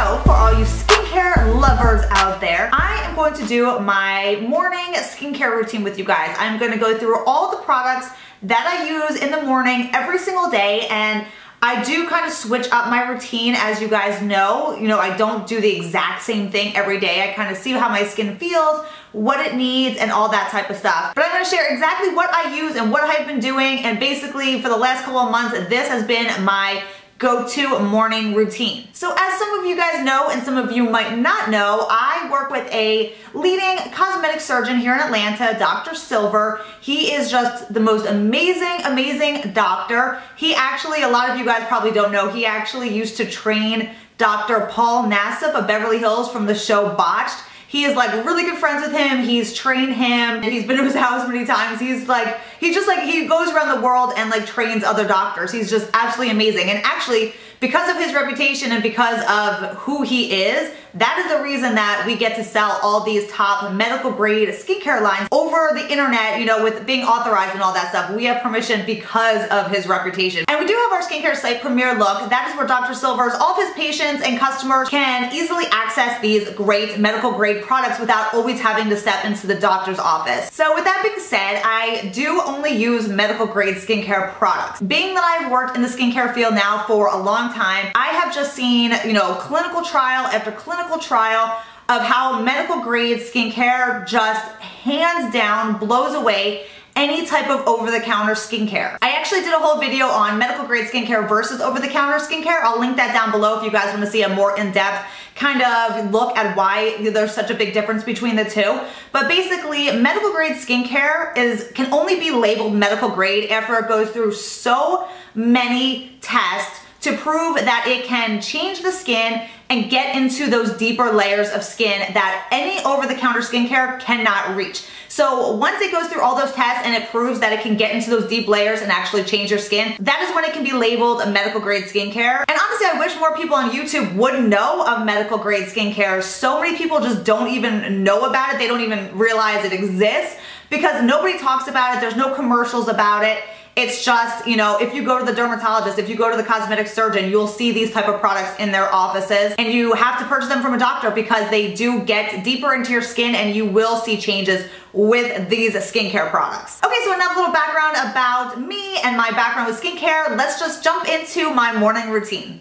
So for all you skincare lovers out there, I am going to do my morning skincare routine with you guys. I'm gonna go through all the products that I use in the morning every single day and I do kind of switch up my routine as you guys know. You know, I don't do the exact same thing every day. I kind of see how my skin feels, what it needs, and all that type of stuff. But I'm gonna share exactly what I use and what I've been doing. And basically for the last couple of months, this has been my go-to morning routine. So as some of you guys know and some of you might not know, I work with a leading cosmetic surgeon here in Atlanta, Dr. Silver. He is just the most amazing, amazing doctor. He actually, a lot of you guys probably don't know, he actually used to train Dr. Paul Nassif of Beverly Hills from the show Botched. He is like really good friends with him. He's trained him. And he's been to his house many times. He's like, he just like, he goes around the world and like trains other doctors. He's just absolutely amazing. And actually, because of his reputation and because of who he is, that is the reason that we get to sell all these top medical grade skincare lines over the internet, you know, with being authorized and all that stuff. We have permission because of his reputation. And we do have our skincare site, Premier Look. That is where Dr. Silver's, all of his patients and customers can easily access these great medical grade products without always having to step into the doctor's office. So with that being said, I do only use medical grade skincare products. Being that I've worked in the skincare field now for a long time, I have just seen, you know, clinical trial after clinical trial of how medical grade skincare just hands down blows away any type of over-the-counter skincare. I actually did a whole video on medical grade skincare versus over-the-counter skincare. I'll link that down below if you guys want to see a more in-depth kind of look at why there's such a big difference between the two. But basically, medical grade skincare is can only be labeled medical grade after it goes through so many tests to prove that it can change the skin and get into those deeper layers of skin that any over-the-counter skincare cannot reach. So once it goes through all those tests and it proves that it can get into those deep layers and actually change your skin, that is when it can be labeled a medical grade skincare. And honestly, I wish more people on YouTube would know of medical grade skincare. So many people just don't even know about it. They don't even realize it exists because nobody talks about it. There's no commercials about it. It's just, you know, if you go to the dermatologist, if you go to the cosmetic surgeon, you'll see these type of products in their offices and you have to purchase them from a doctor because they do get deeper into your skin and you will see changes with these skincare products. Okay, so enough little background about me and my background with skincare. Let's just jump into my morning routine.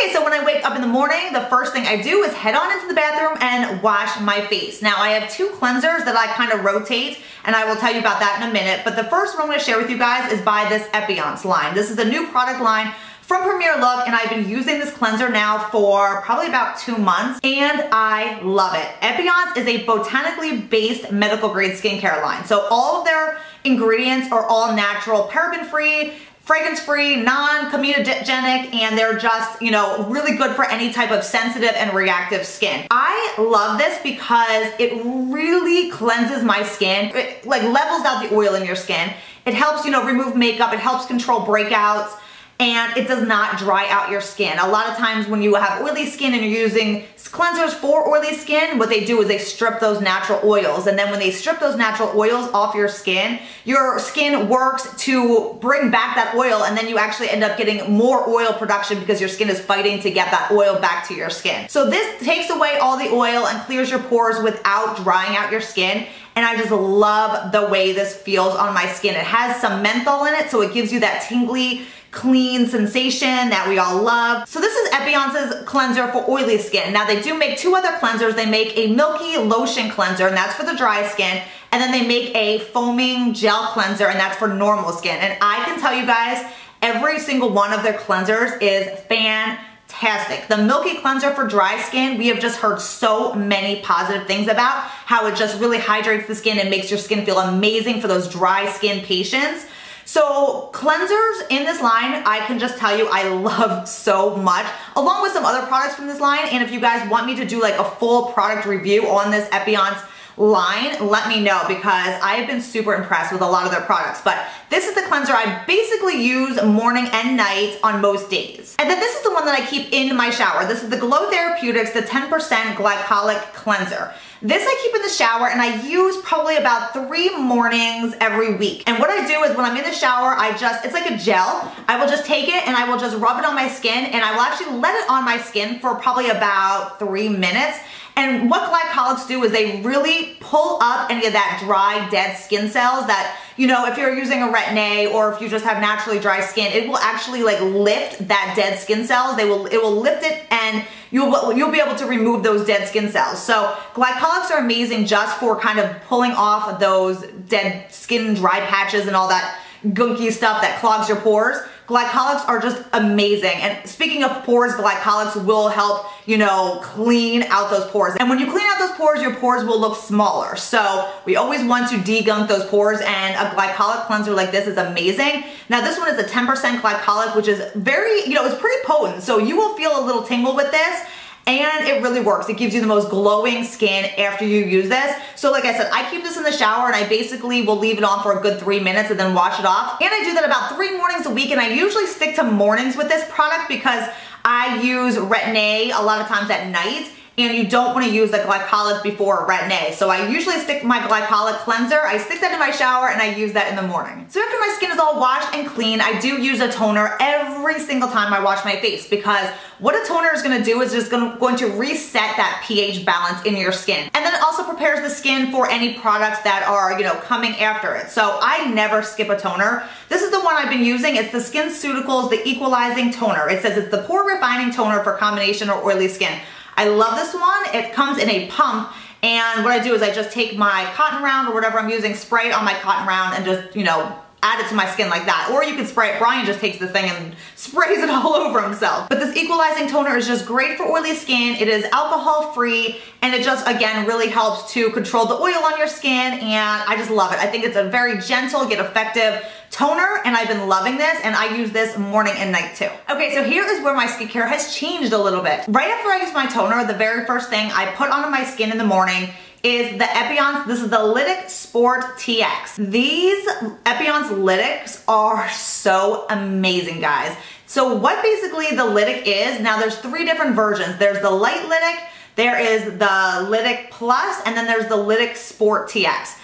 Okay, so when I wake up in the morning, the first thing I do is head on into the bathroom and wash my face. Now I have two cleansers that I kind of rotate and I will tell you about that in a minute. But the first one I'm gonna share with you guys is by this Epionce line. This is a new product line from Premier Look and I've been using this cleanser now for probably about two months and I love it. Epionce is a botanically based medical grade skincare line. So all of their ingredients are all natural, paraben free, fragrance free, non-comedogenic, and they're just, you know, really good for any type of sensitive and reactive skin. I love this because it really cleanses my skin. It like levels out the oil in your skin. It helps, you know, remove makeup. It helps control breakouts and it does not dry out your skin. A lot of times when you have oily skin and you're using cleansers for oily skin, what they do is they strip those natural oils. And then when they strip those natural oils off your skin, your skin works to bring back that oil and then you actually end up getting more oil production because your skin is fighting to get that oil back to your skin. So this takes away all the oil and clears your pores without drying out your skin and I just love the way this feels on my skin. It has some menthol in it, so it gives you that tingly, clean sensation that we all love. So this is Epionce's cleanser for oily skin. Now they do make two other cleansers. They make a milky lotion cleanser and that's for the dry skin. And then they make a foaming gel cleanser and that's for normal skin. And I can tell you guys, every single one of their cleansers is fantastic. The Milky Cleanser for dry skin, we have just heard so many positive things about how it just really hydrates the skin and makes your skin feel amazing for those dry skin patients. So cleansers in this line, I can just tell you I love so much, along with some other products from this line. And if you guys want me to do like a full product review on this Epionce line, let me know because I have been super impressed with a lot of their products. But this is the cleanser I basically use morning and night on most days. And then this is the one that I keep in my shower. This is the Glo Therapeutics, the 10% glycolic cleanser. This I keep in the shower and I use probably about three mornings every week. And what I do is when I'm in the shower, I just, it's like a gel. I will just take it and I will just rub it on my skin and I will actually let it on my skin for probably about three minutes. And what glycolics do is they really pull up any of that dry, dead skin cells that, you know, if you're using a Retin-A or if you just have naturally dry skin, it will actually like lift that dead skin cells. They will, it will lift it and you'll, you'll be able to remove those dead skin cells. So glycolics are amazing just for kind of pulling off those dead skin dry patches and all that gunky stuff that clogs your pores. Glycolics are just amazing. And speaking of pores, glycolics will help, you know, clean out those pores. And when you clean out those pores, your pores will look smaller. So we always want to degunk those pores and a glycolic cleanser like this is amazing. Now this one is a 10% glycolic, which is very, you know, it's pretty potent. So you will feel a little tingle with this and it really works. It gives you the most glowing skin after you use this. So like I said, I keep this in the shower and I basically will leave it on for a good three minutes and then wash it off. And I do that about three mornings a week and I usually stick to mornings with this product because I use Retin-A a lot of times at night and you don't want to use the glycolic before Retin-A. So I usually stick my glycolic cleanser, I stick that in my shower and I use that in the morning. So after my skin is all washed and clean, I do use a toner every single time I wash my face because what a toner is gonna do is just gonna, going to reset that pH balance in your skin. And then it also prepares the skin for any products that are, you know, coming after it. So I never skip a toner. This is the one I've been using. It's the SkinCeuticals, the Equalizing Toner. It says it's the pore refining toner for combination or oily skin. I love this one. It comes in a pump and what I do is I just take my cotton round or whatever I'm using, spray it on my cotton round and just, you know, add it to my skin like that. Or you can spray it, Brian just takes the thing and sprays it all over himself. But this equalizing toner is just great for oily skin. It is alcohol free and it just, again, really helps to control the oil on your skin and I just love it. I think it's a very gentle yet effective toner and I've been loving this and I use this morning and night too. Okay, so here is where my skincare has changed a little bit. Right after I use my toner, the very first thing I put onto my skin in the morning is the Epionce, this is the Lytic Sport TX. These Epionce Lytics are so amazing, guys. So what basically the Lytic is, now there's three different versions. There's the Light Lytic, there is the Lytic Plus, and then there's the Lytic Sport TX.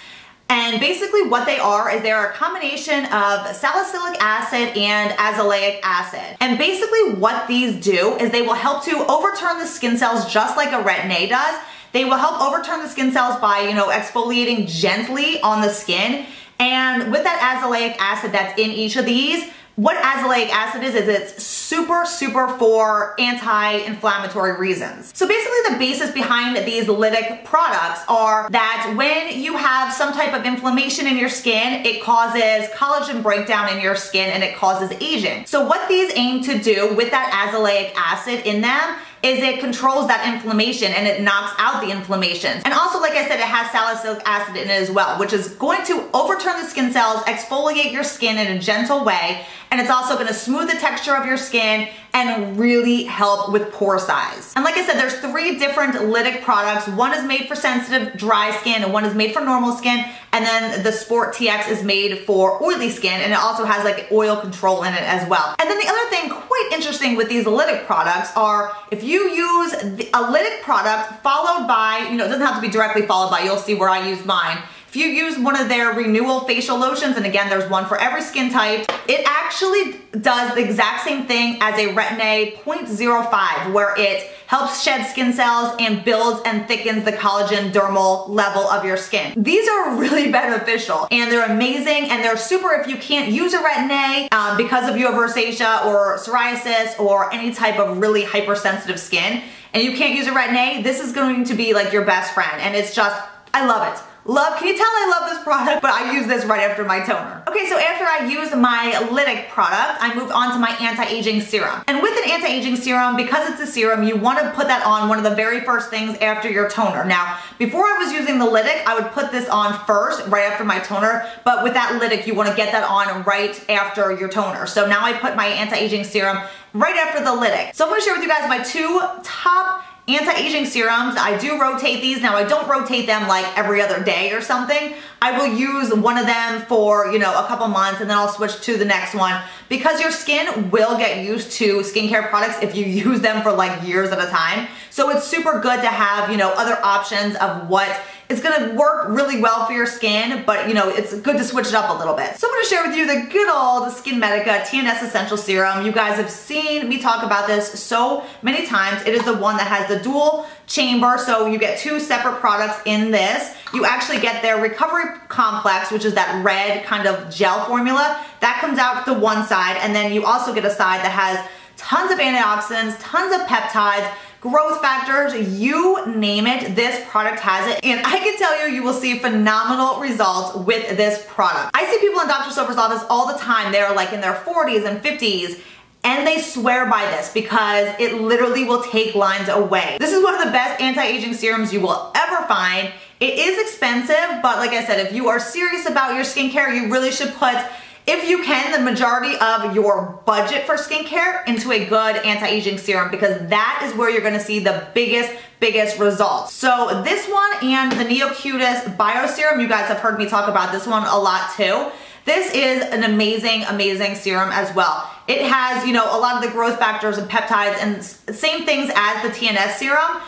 And basically what they are is they're a combination of salicylic acid and azelaic acid. And basically what these do is they will help to overturn the skin cells just like a Retin-A does, they will help overturn the skin cells by, you know, exfoliating gently on the skin. And with that azelaic acid that's in each of these, what azelaic acid is, is it's super, super for anti-inflammatory reasons. So basically the basis behind these lytic products are that when you have some type of inflammation in your skin, it causes collagen breakdown in your skin and it causes aging. So what these aim to do with that azelaic acid in them is it controls that inflammation and it knocks out the inflammation. And also, like I said, it has salicylic acid in it as well, which is going to overturn the skin cells, exfoliate your skin in a gentle way, and it's also gonna smooth the texture of your skin and really help with pore size. And like I said, there's three different lytic products. One is made for sensitive dry skin and one is made for normal skin. And then the Sport TX is made for oily skin and it also has like oil control in it as well. And then the other thing quite interesting with these lytic products are if you use a lytic product followed by, you know, it doesn't have to be directly followed by, you'll see where I use mine, you use one of their renewal facial lotions, and again, there's one for every skin type, it actually does the exact same thing as a Retin-A 0.05, where it helps shed skin cells and builds and thickens the collagen dermal level of your skin. These are really beneficial and they're amazing and they're super if you can't use a Retin-A um, because of you have rosacea or psoriasis or any type of really hypersensitive skin and you can't use a Retin-A, this is going to be like your best friend and it's just, I love it. Love, can you tell I love this product? But I use this right after my toner. Okay, so after I use my Lytic product, I moved on to my anti-aging serum. And with an anti-aging serum, because it's a serum, you wanna put that on one of the very first things after your toner. Now, before I was using the Lytic, I would put this on first, right after my toner, but with that Lytic, you wanna get that on right after your toner. So now I put my anti-aging serum right after the Lytic. So I'm gonna share with you guys my two top anti-aging serums. I do rotate these. Now I don't rotate them like every other day or something. I will use one of them for, you know, a couple months and then I'll switch to the next one because your skin will get used to skincare products if you use them for like years at a time. So it's super good to have, you know, other options of what it's gonna work really well for your skin, but you know, it's good to switch it up a little bit. So I'm gonna share with you the good old SkinMedica TNS Essential Serum. You guys have seen me talk about this so many times. It is the one that has the dual chamber, so you get two separate products in this. You actually get their recovery complex, which is that red kind of gel formula. That comes out the one side, and then you also get a side that has tons of antioxidants, tons of peptides, growth factors, you name it, this product has it. And I can tell you, you will see phenomenal results with this product. I see people in Dr. Silver's office all the time. They're like in their 40s and 50s and they swear by this because it literally will take lines away. This is one of the best anti-aging serums you will ever find. It is expensive, but like I said, if you are serious about your skincare, you really should put if you can, the majority of your budget for skincare into a good anti-aging serum because that is where you're gonna see the biggest, biggest results. So this one and the NeoCutis Bio Serum, you guys have heard me talk about this one a lot too. This is an amazing, amazing serum as well. It has, you know, a lot of the growth factors and peptides and same things as the TNS serum.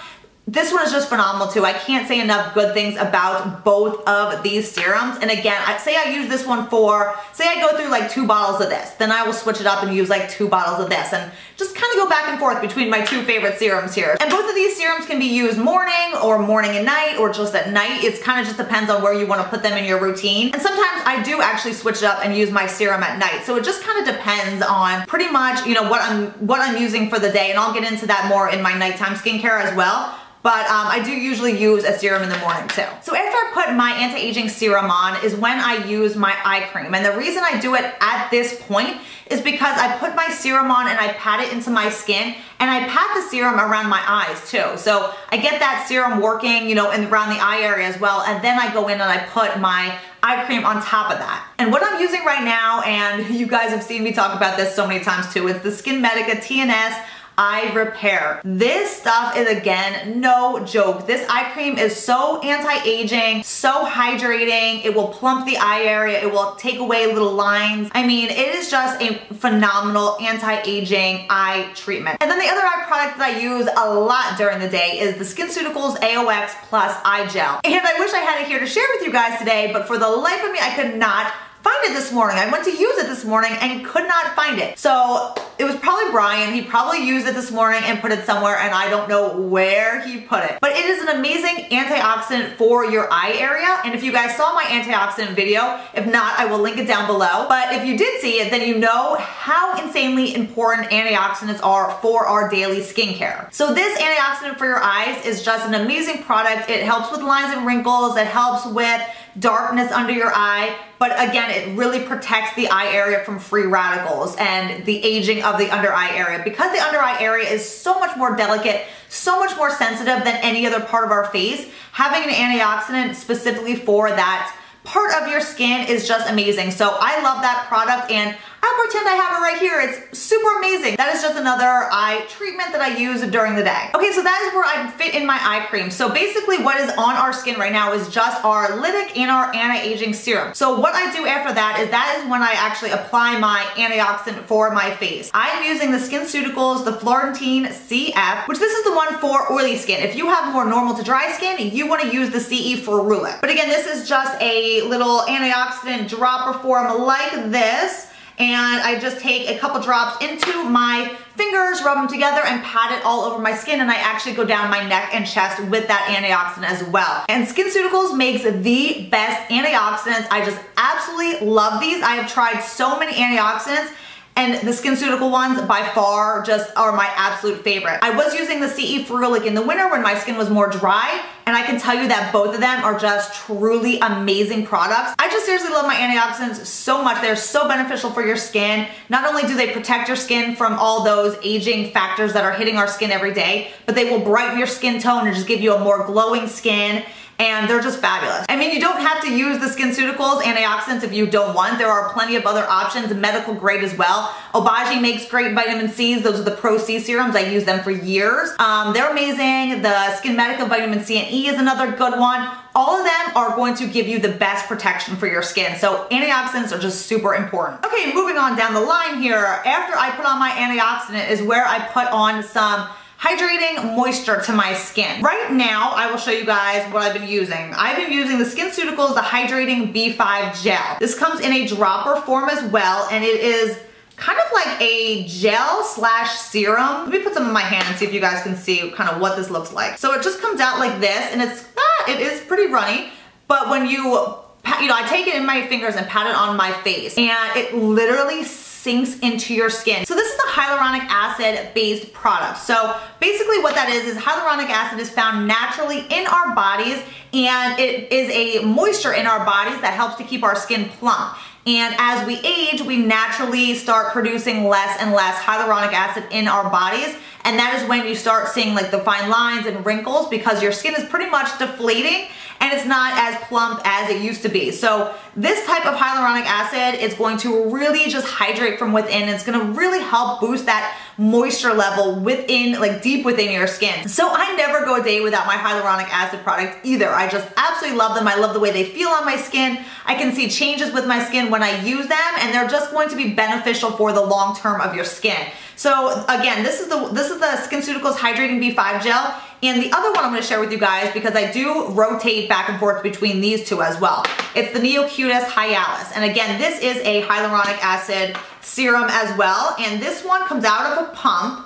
This one is just phenomenal too. I can't say enough good things about both of these serums. And again, I say I use this one for, say I go through like two bottles of this, then I will switch it up and use like two bottles of this and just kind of go back and forth between my two favorite serums here. And both of these serums can be used morning or morning and night or just at night. It's kind of just depends on where you want to put them in your routine. And sometimes I do actually switch it up and use my serum at night. So it just kind of depends on pretty much, you know, what I'm what I'm using for the day. And I'll get into that more in my nighttime skincare as well but um, I do usually use a serum in the morning too. So after I put my anti-aging serum on is when I use my eye cream. And the reason I do it at this point is because I put my serum on and I pat it into my skin and I pat the serum around my eyes too. So I get that serum working, you know, and around the eye area as well. And then I go in and I put my eye cream on top of that. And what I'm using right now, and you guys have seen me talk about this so many times too, it's the SkinMedica TNS eye repair. This stuff is again, no joke. This eye cream is so anti-aging, so hydrating. It will plump the eye area. It will take away little lines. I mean, it is just a phenomenal anti-aging eye treatment. And then the other eye product that I use a lot during the day is the SkinCeuticals AOX Plus Eye Gel. And I wish I had it here to share with you guys today, but for the life of me, I could not find it this morning. I went to use it this morning and could not find it. So it was probably Brian. He probably used it this morning and put it somewhere and I don't know where he put it. But it is an amazing antioxidant for your eye area. And if you guys saw my antioxidant video, if not, I will link it down below. But if you did see it, then you know how insanely important antioxidants are for our daily skincare. So this antioxidant for your eyes is just an amazing product. It helps with lines and wrinkles. It helps with darkness under your eye. But again, it really protects the eye area from free radicals and the aging of the under eye area. Because the under eye area is so much more delicate, so much more sensitive than any other part of our face, having an antioxidant specifically for that part of your skin is just amazing. So I love that product and I'll pretend I have it right here. It's super amazing. That is just another eye treatment that I use during the day. Okay, so that is where I fit in my eye cream. So basically what is on our skin right now is just our lytic and our anti-aging serum. So what I do after that is that is when I actually apply my antioxidant for my face. I'm using the SkinCeuticals, the Phloretin CF, which this is the one for oily skin. If you have more normal to dry skin, you wanna use the CE Ferulic. But again, this is just a little antioxidant dropper form like this and I just take a couple drops into my fingers, rub them together and pat it all over my skin and I actually go down my neck and chest with that antioxidant as well. And SkinCeuticals makes the best antioxidants. I just absolutely love these. I have tried so many antioxidants and the SkinCeutical ones by far just are my absolute favorite. I was using the CE Ferulic in the winter when my skin was more dry and I can tell you that both of them are just truly amazing products. I just seriously love my antioxidants so much. They're so beneficial for your skin. Not only do they protect your skin from all those aging factors that are hitting our skin every day, but they will brighten your skin tone and just give you a more glowing skin and they're just fabulous. I mean, you don't have to use the SkinCeuticals antioxidants if you don't want. There are plenty of other options, medical grade as well. Obagi makes great vitamin C's. Those are the Pro C serums. I use them for years. Um, they're amazing. The Skin SkinMedica vitamin C and E is another good one all of them are going to give you the best protection for your skin. So antioxidants are just super important. Okay, moving on down the line here. After I put on my antioxidant is where I put on some hydrating moisture to my skin. Right now, I will show you guys what I've been using. I've been using the SkinCeuticals, the Hydrating B5 Gel. This comes in a dropper form as well, and it is kind of like a gel slash serum. Let me put some in my hand and see if you guys can see kind of what this looks like. So it just comes out like this, and it's, ah, it is pretty runny, but when you, you know, I take it in my fingers and pat it on my face, and it literally sinks into your skin. So this is a hyaluronic acid based product. So basically what that is, is hyaluronic acid is found naturally in our bodies and it is a moisture in our bodies that helps to keep our skin plump. And as we age, we naturally start producing less and less hyaluronic acid in our bodies. And that is when you start seeing like the fine lines and wrinkles because your skin is pretty much deflating and it's not as plump as it used to be. So this type of hyaluronic acid is going to really just hydrate from within. It's gonna really help boost that moisture level within, like deep within your skin. So I never go a day without my hyaluronic acid product either. I just absolutely love them. I love the way they feel on my skin. I can see changes with my skin when I use them and they're just going to be beneficial for the long term of your skin. So again, this is the this is the SkinCeuticals Hydrating B5 Gel. And the other one I'm gonna share with you guys because I do rotate back and forth between these two as well. It's the NeoCutis Hyalis. And again, this is a hyaluronic acid serum as well. And this one comes out of a pump.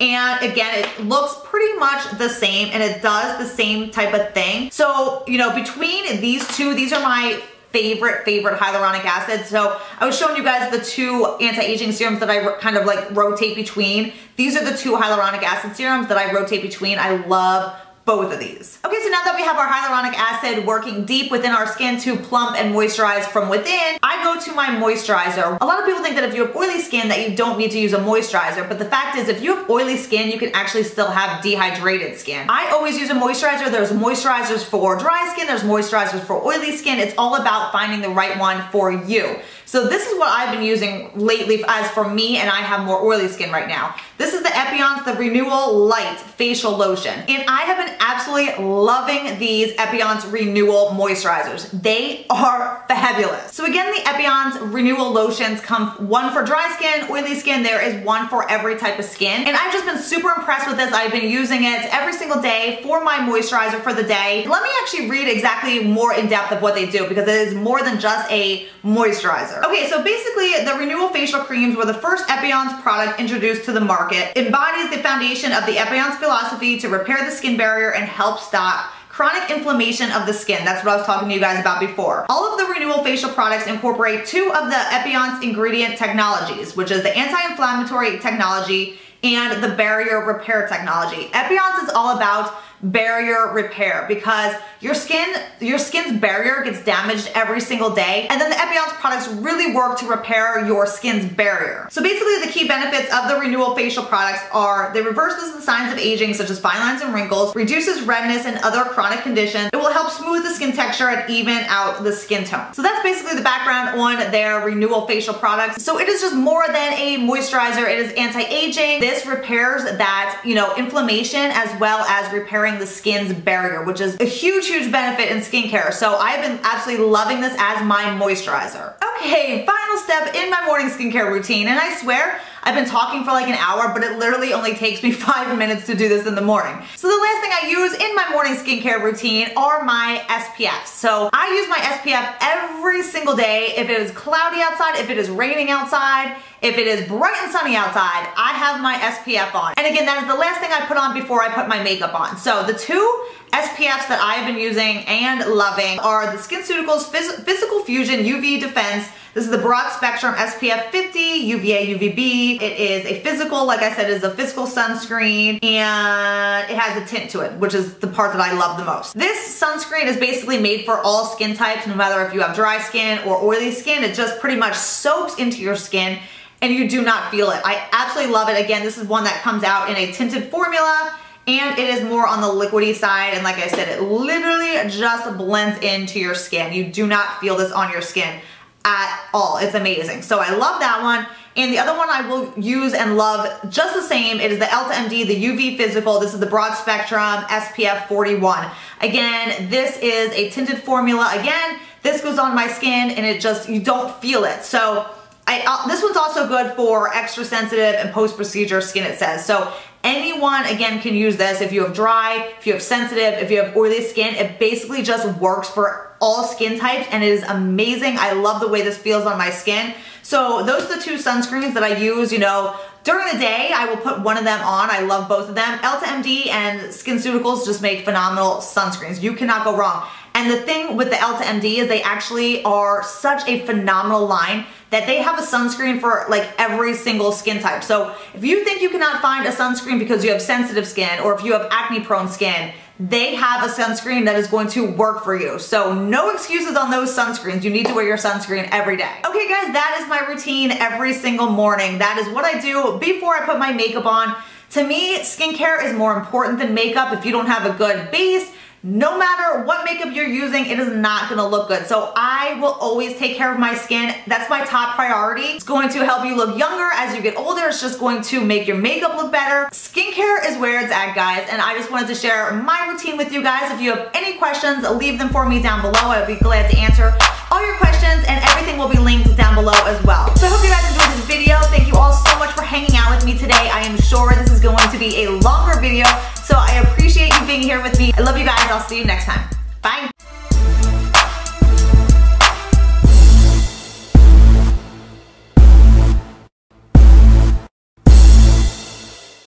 And again, it looks pretty much the same and it does the same type of thing. So, you know, between these two, these are my favorite, favorite hyaluronic acid. So I was showing you guys the two anti-aging serums that I kind of like rotate between. These are the two hyaluronic acid serums that I rotate between. I love both of these. Okay, so now that we have our hyaluronic acid working deep within our skin to plump and moisturize from within, to my moisturizer. A lot of people think that if you have oily skin that you don't need to use a moisturizer, but the fact is if you have oily skin, you can actually still have dehydrated skin. I always use a moisturizer. There's moisturizers for dry skin, there's moisturizers for oily skin. It's all about finding the right one for you. So this is what I've been using lately as for me and I have more oily skin right now. This is the Epionce The Renewal Light Facial Lotion. And I have been absolutely loving these Epionce Renewal Moisturizers. They are fabulous. So again, the Epionce Renewal Lotions come one for dry skin, oily skin. There is one for every type of skin. And I've just been super impressed with this. I've been using it every single day for my moisturizer for the day. Let me actually read exactly more in depth of what they do because it is more than just a moisturizer. Okay, so basically the Renewal Facial Creams were the first Epionce product introduced to the market. Embodies the foundation of the Epionce philosophy to repair the skin barrier and help stop chronic inflammation of the skin. That's what I was talking to you guys about before. All of the Renewal facial products incorporate two of the Epionce ingredient technologies, which is the anti-inflammatory technology and the barrier repair technology. Epionce is all about barrier repair because your skin, your skin's barrier gets damaged every single day and then the Epionce products really work to repair your skin's barrier. So basically the key benefits of the Renewal facial products are they reverses the signs of aging such as fine lines and wrinkles, reduces redness and other chronic conditions. It will help smooth the skin texture and even out the skin tone. So that's basically the background on their Renewal facial products. So it is just more than a moisturizer. It is anti-aging. This repairs that, you know, inflammation as well as repairing the skin's barrier, which is a huge, huge benefit in skincare. So I've been absolutely loving this as my moisturizer. Okay, final step in my morning skincare routine, and I swear, I've been talking for like an hour, but it literally only takes me five minutes to do this in the morning. So the last thing I use in my morning skincare routine are my SPFs. So I use my SPF every single day. If it is cloudy outside, if it is raining outside, if it is bright and sunny outside, I have my SPF on. And again, that is the last thing I put on before I put my makeup on. So the two SPFs that I have been using and loving are the SkinCeuticals Phys Physical Fusion UV Defense this is the broad spectrum SPF 50 UVA UVB. It is a physical, like I said, is a physical sunscreen and it has a tint to it, which is the part that I love the most. This sunscreen is basically made for all skin types, no matter if you have dry skin or oily skin. It just pretty much soaks into your skin and you do not feel it. I absolutely love it. Again, this is one that comes out in a tinted formula and it is more on the liquidy side. And like I said, it literally just blends into your skin. You do not feel this on your skin at all. It's amazing. So I love that one. And the other one I will use and love just the same. It is the Elta MD, the UV Physical. This is the broad spectrum SPF 41. Again, this is a tinted formula. Again, this goes on my skin and it just, you don't feel it. So I, uh, this one's also good for extra sensitive and post-procedure skin, it says. So anyone, again, can use this. If you have dry, if you have sensitive, if you have oily skin, it basically just works for all skin types and it is amazing. I love the way this feels on my skin. So those are the two sunscreens that I use, you know, during the day, I will put one of them on. I love both of them. Elta MD and SkinCeuticals just make phenomenal sunscreens. You cannot go wrong. And the thing with the Elta MD is they actually are such a phenomenal line that they have a sunscreen for like every single skin type. So if you think you cannot find a sunscreen because you have sensitive skin or if you have acne prone skin, they have a sunscreen that is going to work for you. So no excuses on those sunscreens. You need to wear your sunscreen every day. Okay guys, that is my routine every single morning. That is what I do before I put my makeup on. To me, skincare is more important than makeup. If you don't have a good base, no matter what makeup you're using, it is not gonna look good. So I will always take care of my skin. That's my top priority. It's going to help you look younger as you get older. It's just going to make your makeup look better. Skincare is where it's at, guys. And I just wanted to share my routine with you guys. If you have any questions, leave them for me down below. I would be glad to answer all your questions and everything will be linked down below as well. So I hope you guys enjoyed this video. Thank you all so much for hanging out with me today. I am sure this is going to be a longer video so I appreciate you being here with me. I love you guys. I'll see you next time. Bye.